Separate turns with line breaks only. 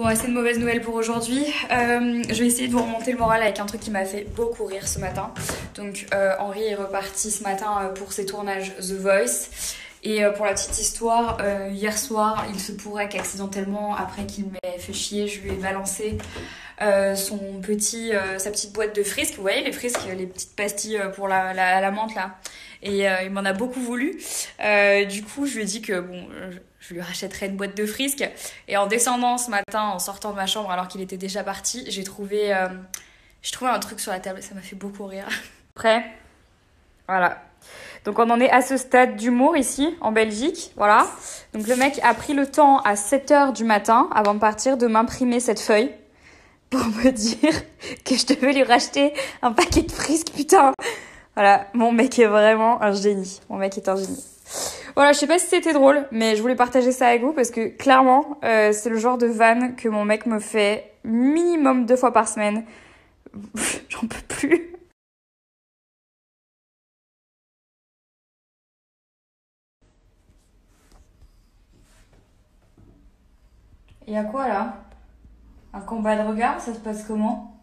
Bon, assez de mauvaises nouvelles pour aujourd'hui. Euh, je vais essayer de vous remonter le moral avec un truc qui m'a fait beaucoup rire ce matin. Donc, euh, Henri est reparti ce matin euh, pour ses tournages The Voice. Et pour la petite histoire, hier soir, il se pourrait qu'accidentellement, après qu'il m'ait fait chier, je lui ai balancé son petit, sa petite boîte de frisques. Vous voyez les frisques, les petites pastilles pour la, menthe là. Et il m'en a beaucoup voulu. du coup, je lui ai dit que bon, je lui rachèterai une boîte de frisques. Et en descendant ce matin, en sortant de ma chambre alors qu'il était déjà parti, j'ai trouvé, euh, j'ai trouvé un truc sur la table. Ça m'a fait beaucoup rire. Prêt? Voilà. Donc on en est à ce stade d'humour ici, en Belgique. Voilà. Donc le mec a pris le temps à 7h du matin, avant de partir, de m'imprimer cette feuille pour me dire que je devais lui racheter un paquet de frisques, putain. Voilà, mon mec est vraiment un génie. Mon mec est un génie. Voilà, je sais pas si c'était drôle, mais je voulais partager ça avec vous parce que clairement, euh, c'est le genre de van que mon mec me fait minimum deux fois par semaine. J'en peux plus. Y a quoi là? Un combat de regard? Ça se passe comment?